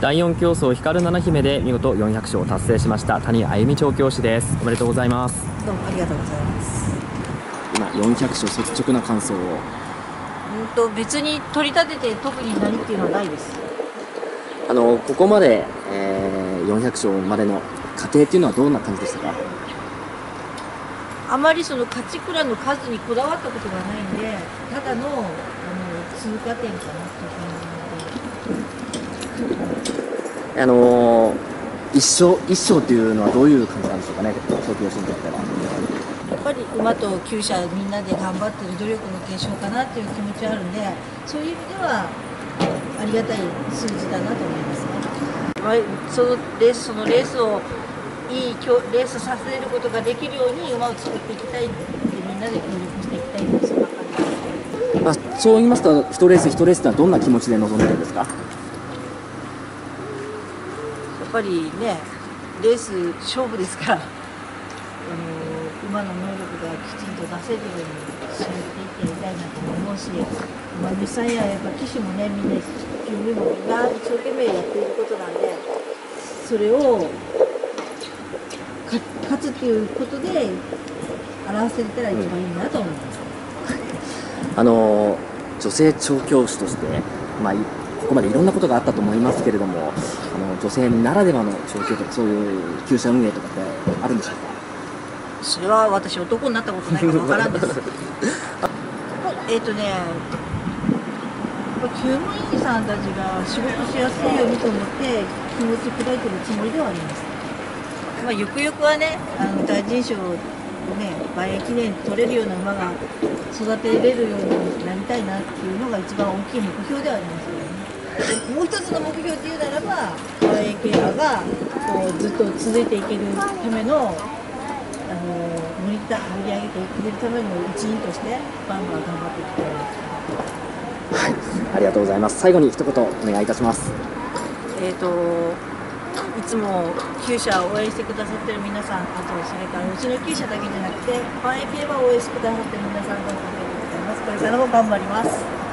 第4競争光る七姫で見事400勝を達成しました谷あゆみ調教師です。おめでとうございます。どうもありがとうございます。今400勝率直な感想を。うんと別に取り立てて特に何っていうのはないです。あのここまで、えー、400勝までの過程っていうのはどんな感じでしたか？あまりその勝ち倉の数にこだわったことがないんでただのあの通過点かなっていう感あの一勝一勝っていうのはどういう感じなんでしょうかね調教師にとってはやっぱり馬と厩舎みんなで頑張ってる努力の結晶かなっていう気持ちはあるんでそういう意味ではありがたい数字だなと思いますね、まあ、そのレースそのレースをいいレースさせることができるように馬を作っていきたいってみんなで協力していきたいんな感じですまあ、そう言いますと一レース一レースってのはどんな気持ちで臨んでるんですか？やっぱりねレース勝負ですからあの馬の能力がきちんと出せるように仕上げていってやりたいなと思うし馬主さんややっぱ騎手もねみんな急にもみんな一生懸命やっていることなんでそれを勝つっていうことで表せれたら一番いいなと思います。あの女性調教師として、まあ、ここまでいろんなことがあったと思いますけれどもあの女性ならではの調教とかそういう厩舎運営とかってあるんでしょうか？それは私男になったことないからわからんです。えっとね厩務員さんたちが仕事しやすいようにと思って気持ち砕いてるつもりではあります、まあ、ゆくゆくはねあの大臣賞をね万円記念取れるような馬が育てれるようになりたいなっていうのが一番大きい目標ではありますもう一つの目標っていうならば万円競馬がこうずっと続いていけるためのあの盛りた盛り上げてくれるための一員としてバンバン頑張っていきたいなはいありがとうございます。最後に一言お願いいたします。えー、といつも厩舎を応援してくださってる皆さんあとそれからうちの厩舎だけじゃなくてファンエ競馬を応援してくださってる皆さんどうもありがとうございます。これからも頑張ります